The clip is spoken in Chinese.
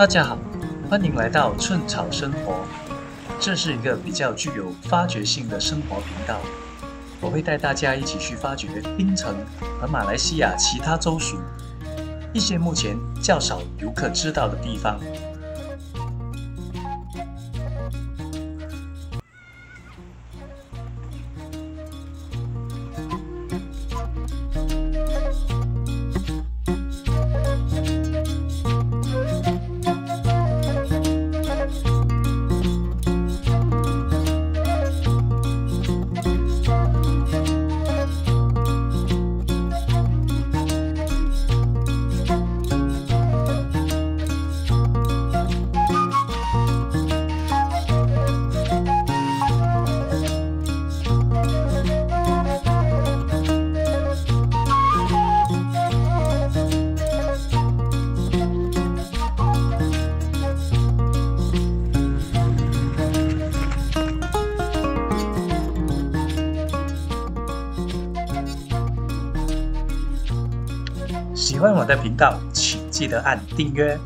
大家好，欢迎来到寸草生活。这是一个比较具有发掘性的生活频道，我会带大家一起去发掘槟城和马来西亚其他州属一些目前较少游客知道的地方。喜欢我的频道，请记得按订阅。